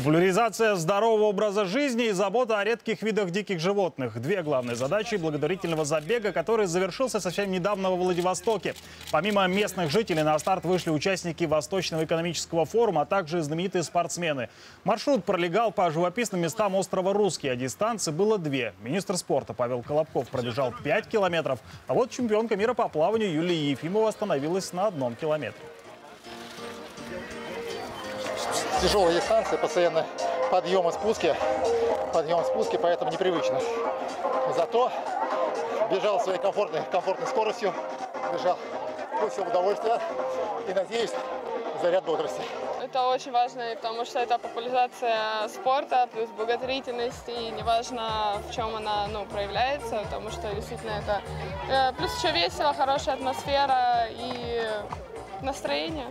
Популяризация здорового образа жизни и забота о редких видах диких животных. Две главные задачи благотворительного забега, который завершился совсем недавно во Владивостоке. Помимо местных жителей на старт вышли участники Восточного экономического форума, а также знаменитые спортсмены. Маршрут пролегал по живописным местам острова Русский, а дистанции было две. Министр спорта Павел Колобков пробежал 5 километров, а вот чемпионка мира по плаванию Юлия Ефимова остановилась на одном километре. Тяжелая дистанция, постоянно подъемы, спуски, подъем, спуски, поэтому непривычно. Зато бежал своей комфортной, комфортной скоростью, бежал, получил удовольствие и, надеюсь, заряд бодрости. Это очень важно, потому что это популяризация спорта, плюс благотворительность, и неважно, в чем она ну, проявляется, потому что действительно это... э, Плюс еще весело, хорошая атмосфера и настроение.